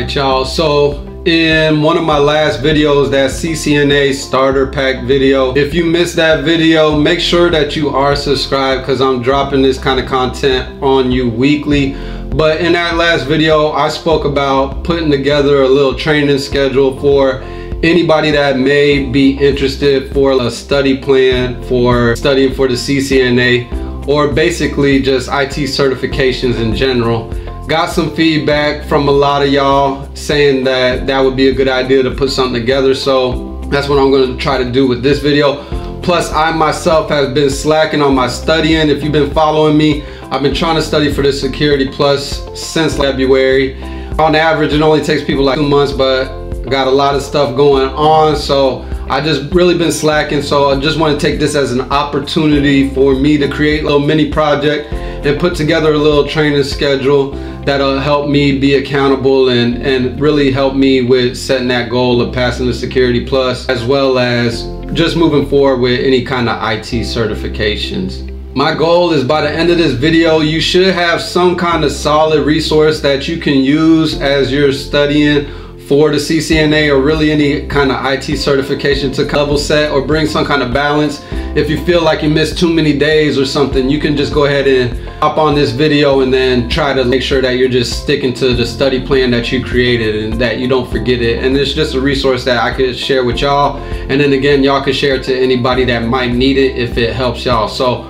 right, y'all. So in one of my last videos, that CCNA starter pack video, if you missed that video, make sure that you are subscribed because I'm dropping this kind of content on you weekly. But in that last video, I spoke about putting together a little training schedule for anybody that may be interested for a study plan for studying for the CCNA or basically just IT certifications in general. Got some feedback from a lot of y'all saying that that would be a good idea to put something together. So that's what I'm gonna try to do with this video. Plus I myself have been slacking on my studying. If you've been following me, I've been trying to study for this Security Plus since February. On average, it only takes people like two months, but got a lot of stuff going on. So I just really been slacking. So I just want to take this as an opportunity for me to create a little mini project and put together a little training schedule that'll help me be accountable and, and really help me with setting that goal of passing the Security Plus, as well as just moving forward with any kind of IT certifications. My goal is by the end of this video, you should have some kind of solid resource that you can use as you're studying for the CCNA or really any kind of IT certification to level set or bring some kind of balance. If you feel like you missed too many days or something, you can just go ahead and hop on this video and then try to make sure that you're just sticking to the study plan that you created and that you don't forget it. And it's just a resource that I could share with y'all. And then again, y'all can share it to anybody that might need it if it helps y'all. So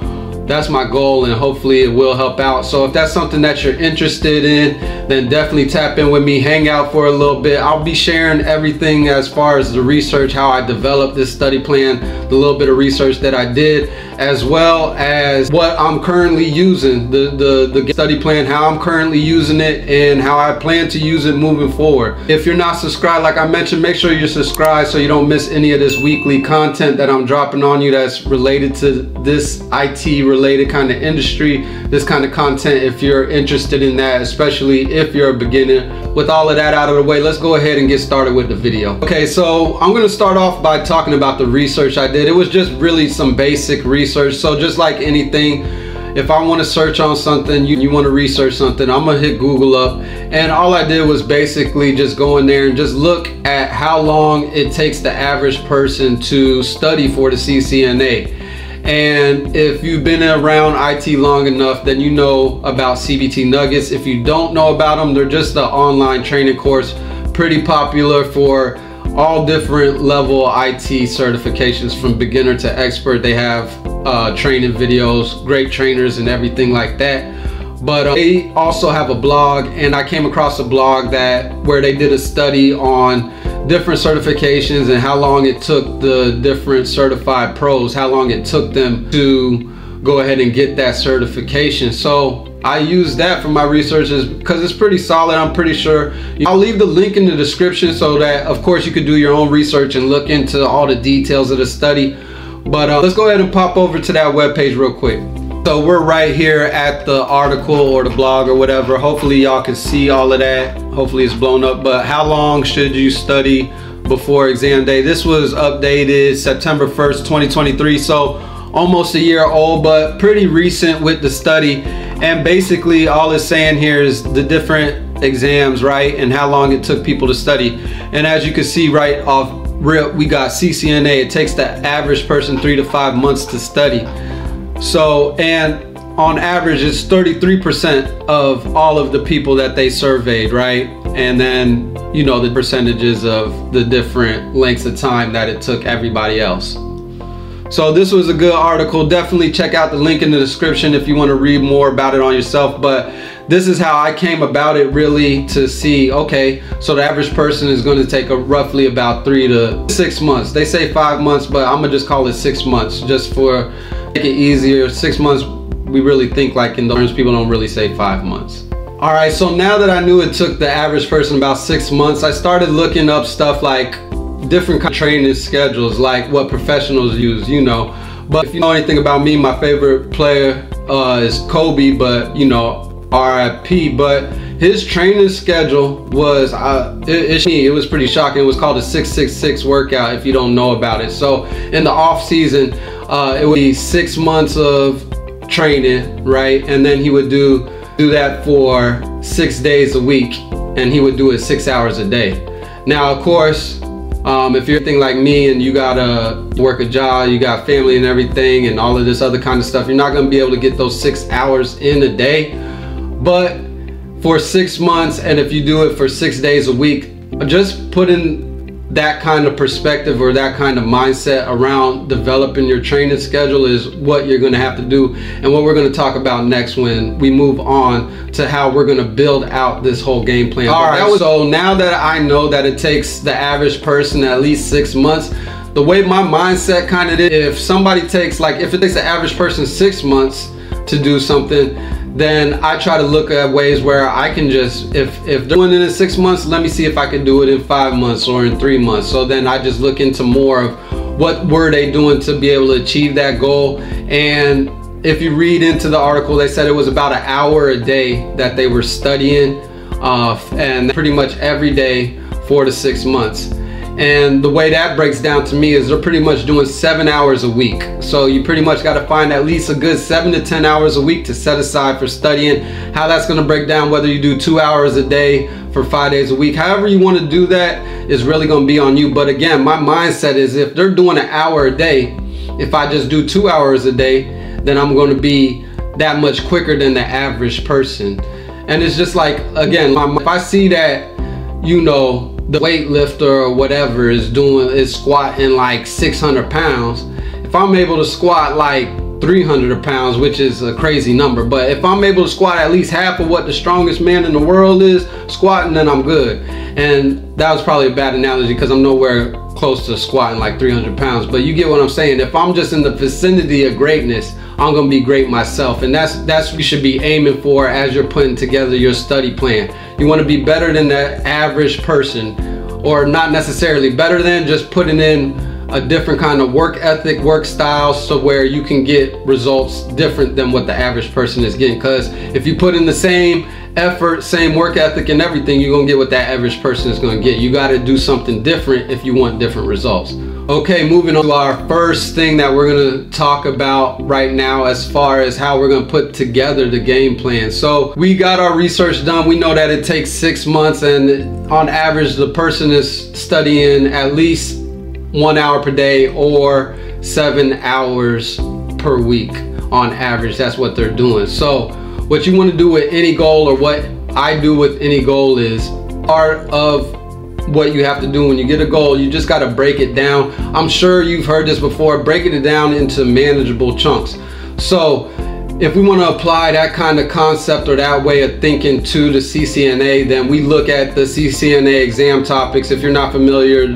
that's my goal and hopefully it will help out. So if that's something that you're interested in then definitely tap in with me hang out for a little bit. I'll be sharing everything as far as the research how I developed this study plan the little bit of research that I did as well as what I'm currently using the the, the study plan how I'm currently using it and how I plan to use it moving forward. If you're not subscribed like I mentioned make sure you're subscribed so you don't miss any of this weekly content that I'm dropping on you that's related to this IT related kind of industry, this kind of content if you're interested in that, especially if you're a beginner. With all of that out of the way, let's go ahead and get started with the video. Okay, so I'm gonna start off by talking about the research I did. It was just really some basic research. So just like anything, if I want to search on something, you, you want to research something, I'm gonna hit Google up. And all I did was basically just go in there and just look at how long it takes the average person to study for the CCNA. And if you've been around IT long enough, then you know about CBT Nuggets. If you don't know about them, they're just an online training course, pretty popular for all different level IT certifications from beginner to expert. They have uh, training videos, great trainers and everything like that. But uh, they also have a blog and I came across a blog that where they did a study on different certifications and how long it took the different certified pros, how long it took them to go ahead and get that certification. So I use that for my researches because it's pretty solid. I'm pretty sure. I'll leave the link in the description so that of course you could do your own research and look into all the details of the study. But uh, let's go ahead and pop over to that webpage real quick. So we're right here at the article or the blog or whatever. Hopefully y'all can see all of that. Hopefully it's blown up. But how long should you study before exam day? This was updated September 1st, 2023. So almost a year old, but pretty recent with the study. And basically all it's saying here is the different exams, right? And how long it took people to study. And as you can see right off rip, we got CCNA. It takes the average person three to five months to study. So, and on average, it's 33% of all of the people that they surveyed, right? And then, you know, the percentages of the different lengths of time that it took everybody else. So this was a good article. Definitely check out the link in the description if you want to read more about it on yourself. But this is how I came about it really to see, okay, so the average person is going to take a roughly about three to six months. They say five months, but I'm going to just call it six months just for make it easier. Six months, we really think like in terms, people don't really say five months. All right, so now that I knew it took the average person about six months, I started looking up stuff like different kind of training schedules, like what professionals use, you know. But if you know anything about me, my favorite player uh, is Kobe, but you know, RIP. But his training schedule was, uh, it, it, it was pretty shocking. It was called a 666 workout if you don't know about it. So in the off season, uh, it would be six months of training, right? And then he would do do that for six days a week. and he would do it six hours a day. Now, of course, um, if you're anything like me and you gotta work a job, you got family and everything, and all of this other kind of stuff, you're not gonna be able to get those six hours in a day. But for six months, and if you do it for six days a week, just put in that kind of perspective or that kind of mindset around developing your training schedule is what you're going to have to do and what we're going to talk about next when we move on to how we're going to build out this whole game plan. All right, was, so now that I know that it takes the average person at least six months, the way my mindset kind of is, if somebody takes like, if it takes the average person six months to do something, then I try to look at ways where I can just, if, if they're doing it in six months, let me see if I can do it in five months or in three months. So then I just look into more of what were they doing to be able to achieve that goal. And if you read into the article, they said it was about an hour a day that they were studying uh, and pretty much every day, four to six months. And the way that breaks down to me is they're pretty much doing seven hours a week. So you pretty much got to find at least a good seven to 10 hours a week to set aside for studying. How that's going to break down, whether you do two hours a day for five days a week, however you want to do that is really going to be on you. But again, my mindset is if they're doing an hour a day, if I just do two hours a day, then I'm going to be that much quicker than the average person. And it's just like, again, if I see that, you know, the weightlifter or whatever is doing is squatting like 600 pounds. If i'm able to squat like 300 pounds which is a crazy number but if i'm able to squat at least half of what the strongest man in the world is squatting then i'm good. And that was probably a bad analogy because i'm nowhere close to squatting like 300 pounds but you get what i'm saying. If i'm just in the vicinity of greatness i'm gonna be great myself and that's that's what you should be aiming for as you're putting together your study plan you want to be better than the average person or not necessarily better than just putting in a different kind of work ethic, work style, so where you can get results different than what the average person is getting. Because if you put in the same effort, same work ethic and everything, you're gonna get what that average person is gonna get. You gotta do something different if you want different results. Okay, moving on to our first thing that we're gonna talk about right now as far as how we're gonna put together the game plan. So we got our research done. We know that it takes six months and on average, the person is studying at least one hour per day or seven hours per week on average. That's what they're doing. So what you wanna do with any goal or what I do with any goal is part of what you have to do when you get a goal. You just got to break it down. I'm sure you've heard this before, breaking it down into manageable chunks. So if we want to apply that kind of concept or that way of thinking to the CCNA, then we look at the CCNA exam topics. If you're not familiar,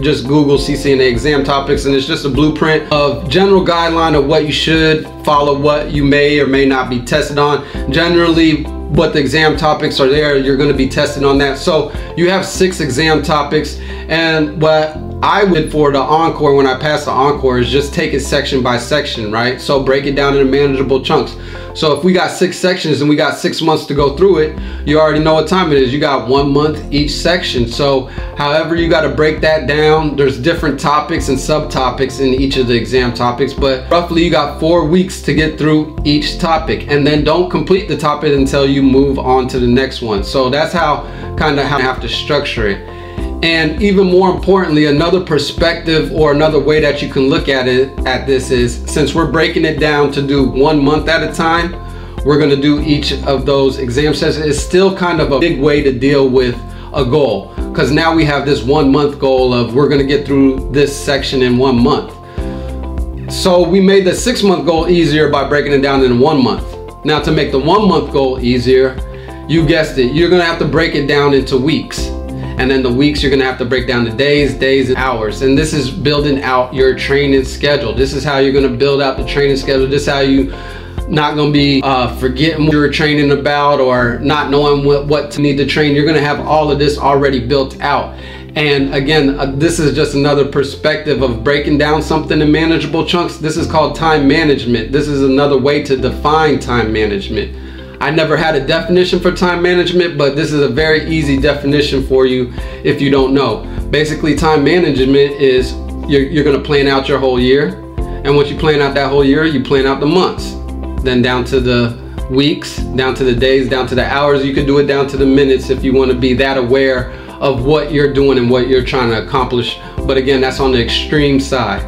just Google CCNA exam topics and it's just a blueprint of general guideline of what you should follow, what you may or may not be tested on. Generally, what the exam topics are there, you're gonna be tested on that. So you have six exam topics and what I would for the ENCOR when I pass the ENCOR is just take it section by section, right? So break it down into manageable chunks. So if we got six sections and we got six months to go through it, you already know what time it is. You got one month each section. So however you got to break that down, there's different topics and subtopics in each of the exam topics, but roughly you got four weeks to get through each topic and then don't complete the topic until you move on to the next one. So that's how kind of how you have to structure it. And even more importantly, another perspective or another way that you can look at it at this is since we're breaking it down to do one month at a time, we're gonna do each of those exam sessions. It's still kind of a big way to deal with a goal because now we have this one month goal of we're gonna get through this section in one month. So we made the six month goal easier by breaking it down in one month. Now to make the one month goal easier, you guessed it, you're gonna have to break it down into weeks and then the weeks you're gonna have to break down the days days and hours and this is building out your training schedule this is how you're gonna build out the training schedule this is how you not gonna be uh, forgetting what you're training about or not knowing what, what to need to train you're gonna have all of this already built out and again, uh, this is just another perspective of breaking down something in manageable chunks. This is called time management. This is another way to define time management. I never had a definition for time management, but this is a very easy definition for you if you don't know. Basically, time management is you're, you're gonna plan out your whole year. And once you plan out that whole year, you plan out the months, then down to the weeks, down to the days, down to the hours. You can do it down to the minutes if you want to be that aware of what you're doing and what you're trying to accomplish. But again, that's on the extreme side.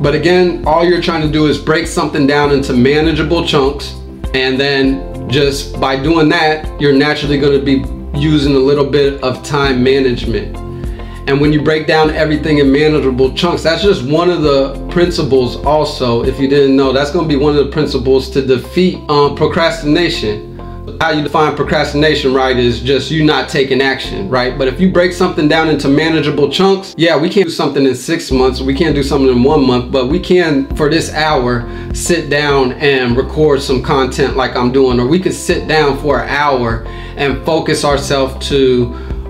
But again, all you're trying to do is break something down into manageable chunks. And then just by doing that, you're naturally going to be using a little bit of time management. And when you break down everything in manageable chunks, that's just one of the principles also, if you didn't know, that's gonna be one of the principles to defeat um, procrastination. How you define procrastination, right, is just you not taking action, right? But if you break something down into manageable chunks, yeah, we can't do something in six months, we can't do something in one month, but we can, for this hour, sit down and record some content like I'm doing, or we could sit down for an hour and focus ourselves to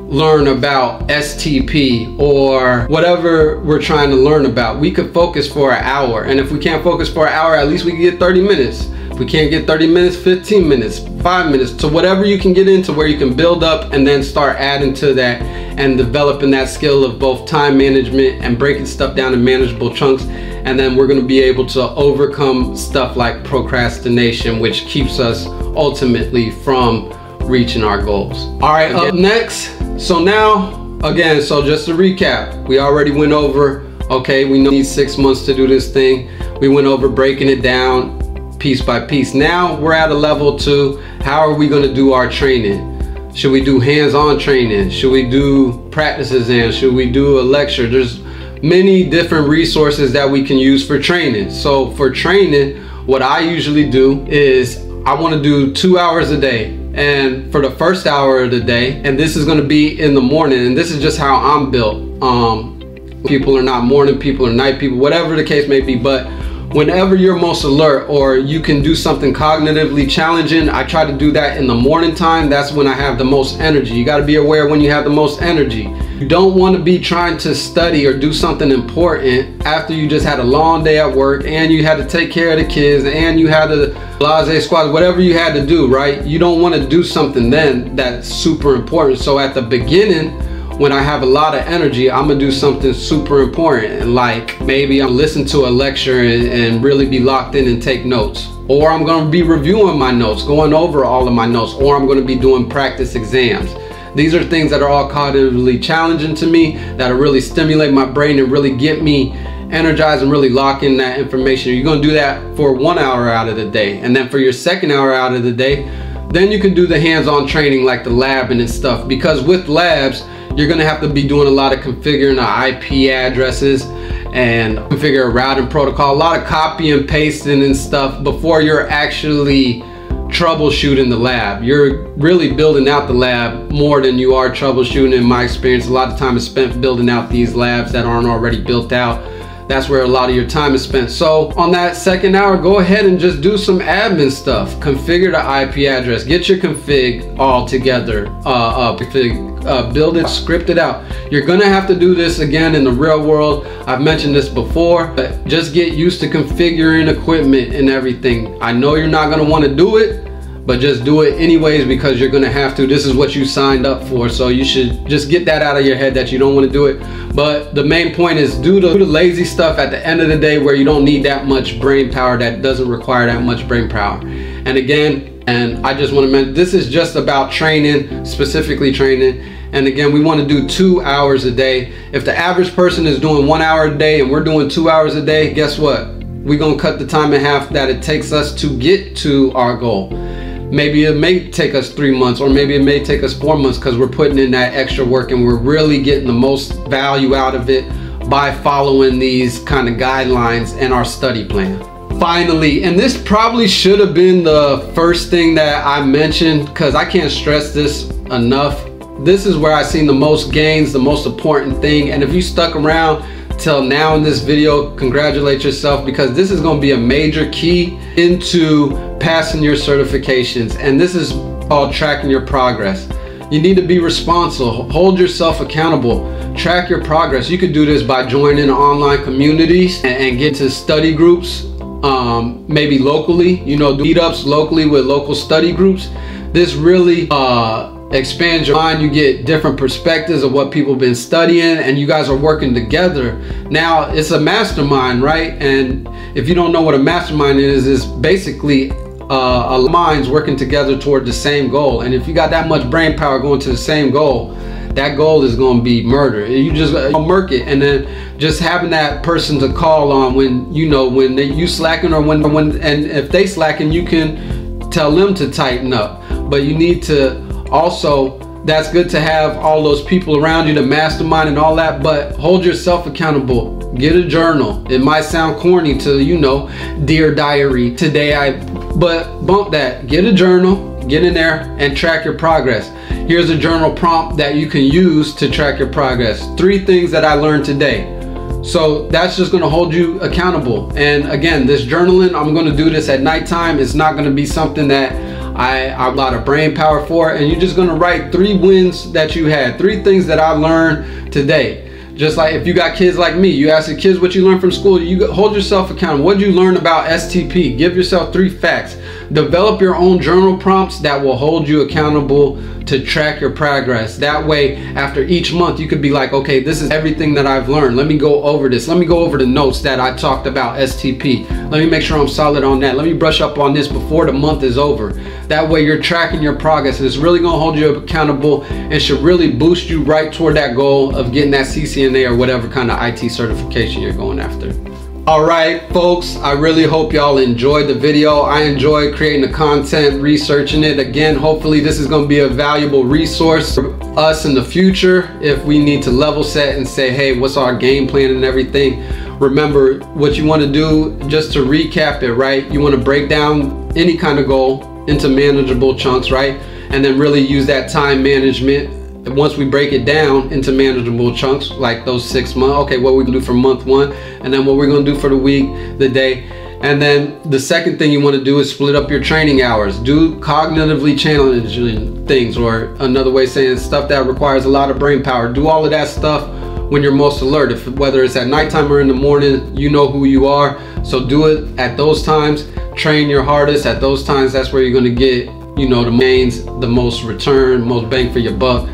learn about STP or whatever we're trying to learn about. We could focus for an hour. And if we can't focus for an hour, at least we can get 30 minutes. We can't get 30 minutes, 15 minutes, five minutes, to whatever you can get into where you can build up and then start adding to that and developing that skill of both time management and breaking stuff down in manageable chunks. And then we're gonna be able to overcome stuff like procrastination, which keeps us ultimately from reaching our goals. All right, up next, so now, again, so just to recap, we already went over, okay, we need six months to do this thing. We went over breaking it down piece by piece. Now we're at a level two, how are we gonna do our training? Should we do hands-on training? Should we do practices and should we do a lecture? There's many different resources that we can use for training. So for training, what I usually do is I wanna do two hours a day and for the first hour of the day and this is going to be in the morning and this is just how I'm built um people are not morning people or night people whatever the case may be but whenever you're most alert or you can do something cognitively challenging I try to do that in the morning time that's when I have the most energy you got to be aware when you have the most energy you don't want to be trying to study or do something important after you just had a long day at work and you had to take care of the kids and you had to blase squad, whatever you had to do, right? You don't want to do something then that's super important. So at the beginning, when I have a lot of energy, I'm gonna do something super important. And like maybe I'm listen to a lecture and, and, really be locked in and take notes. Or I'm gonna be reviewing my notes, going over all of my notes, or I'm gonna be doing practice exams. These are things that are all cognitively challenging to me, that'll really stimulate my brain and really get me energized and really lock in that information. You're gonna do that for one hour out of the day. And then for your second hour out of the day, then you can do the hands-on training like the lab and stuff. Because with labs, you're gonna have to be doing a lot of configuring the IP addresses and configure a routing protocol, a lot of copy and pasting and stuff before you're actually troubleshooting the lab. You're really building out the lab more than you are troubleshooting in my experience. A lot of time is spent building out these labs that aren't already built out. That's where a lot of your time is spent. So on that second hour, go ahead and just do some admin stuff. Configure the IP address. Get your config all together. Uh, uh, config, uh, build it, script it out. You're gonna have to do this again in the real world. I've mentioned this before, but just get used to configuring equipment and everything. I know you're not gonna wanna do it, but just do it anyways because you're gonna have to. This is what you signed up for, so you should just get that out of your head that you don't want to do it. But the main point is do the, do the lazy stuff at the end of the day where you don't need that much brain power, that doesn't require that much brain power. And again, and I just want to mention, this is just about training, specifically training. And again, we want to do two hours a day. If the average person is doing one hour a day and we're doing two hours a day, guess what? We're going to cut the time in half that it takes us to get to our goal. Maybe it may take us three months or maybe it may take us four months because we're putting in that extra work and we're really getting the most value out of it by following these kind of guidelines and our study plan. Finally, and this probably should have been the first thing that I mentioned because I can't stress this enough. This is where I seen the most gains, the most important thing. And if you stuck around till now in this video, congratulate yourself because this is gonna be a major key into passing your certifications. And this is all tracking your progress. You need to be responsible, hold yourself accountable, track your progress. You could do this by joining online communities and, get to study groups, um, maybe locally, you know, do meetups locally with local study groups. This really uh, expands your mind you get different perspectives of what people have been studying and you guys are working together now it's a mastermind right and if you don't know what a mastermind is it's basically uh, minds working together toward the same goal. And if you got that much brain power going to the same goal, that goal is going to be murder. You just uh, murk it, and then just having that person to call on when you know when they, you slacking or when when and if they slacking, you can tell them to tighten up. But you need to also that's good to have all those people around you, the mastermind and all that, but hold yourself accountable. Get a journal. It might sound corny to, you know, dear diary, today I, but bump that. Get a journal, get in there and track your progress. Here's a journal prompt that you can use to track your progress. Three things that I learned today. So that's just gonna hold you accountable. And again, this journaling, I'm gonna do this at nighttime. It's not gonna be something that I, have a lot of brain power for it. and you're just gonna write three wins that you had, three things that I learned today. Just like if you got kids like me, you ask the kids what you learned from school, you hold yourself accountable. What did you learn about STP? Give yourself three facts. Develop your own journal prompts that will hold you accountable to track your progress. That way, after each month, you could be like, okay, this is everything that I've learned. Let me go over this. Let me go over the notes that I talked about STP. Let me make sure I'm solid on that. Let me brush up on this before the month is over. That way, you're tracking your progress. It's really gonna hold you accountable and should really boost you right toward that goal of getting that CCNA or whatever kind of IT certification you're going after. All right, folks, I really hope y'all enjoyed the video. I enjoyed creating the content, researching it. Again, hopefully this is gonna be a valuable resource for us in the future if we need to level set and say, hey, what's our game plan and everything. Remember what you wanna do, just to recap it, right? You wanna break down any kind of goal into manageable chunks, right? And then really use that time management once we break it down into manageable chunks, like those six months, okay, what we can do for month one, and then what we're gonna do for the week, the day. And then the second thing you wanna do is split up your training hours. Do cognitively challenging things, or another way saying stuff that requires a lot of brain power. Do all of that stuff when you're most alert. If whether it's at nighttime or in the morning, you know who you are. So do it at those times. Train your hardest at those times. That's where you're gonna get, you know, the mains, the most return, most bang for your buck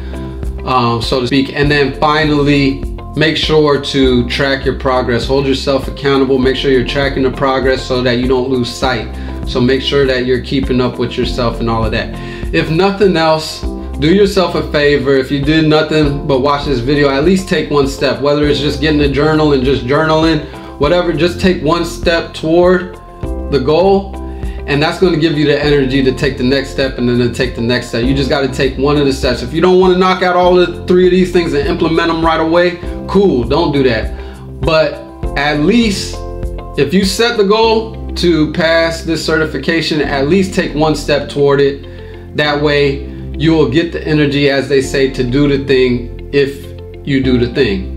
um, so to speak. And then finally, make sure to track your progress. Hold yourself accountable. Make sure you're tracking the progress so that you don't lose sight. So make sure that you're keeping up with yourself and all of that. If nothing else, do yourself a favor. If you did nothing but watch this video, at least take one step. Whether it's just getting a journal and just journaling, whatever, just take one step toward the goal and that's going to give you the energy to take the next step and then to take the next step. You just got to take one of the steps. If you don't want to knock out all the three of these things and implement them right away, cool, don't do that. But at least if you set the goal to pass this certification, at least take one step toward it. That way you will get the energy, as they say, to do the thing if you do the thing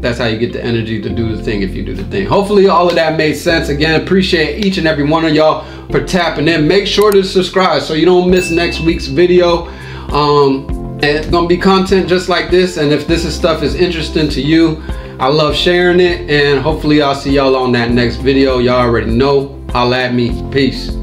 that's how you get the energy to do the thing if you do the thing. Hopefully all of that made sense. Again, appreciate each and every one of y'all for tapping in. Make sure to subscribe so you don't miss next week's video. Um, it's gonna be content just like this. And if this is stuff is interesting to you, I love sharing it. And hopefully I'll see y'all on that next video. Y'all already know. Holla at me. Peace.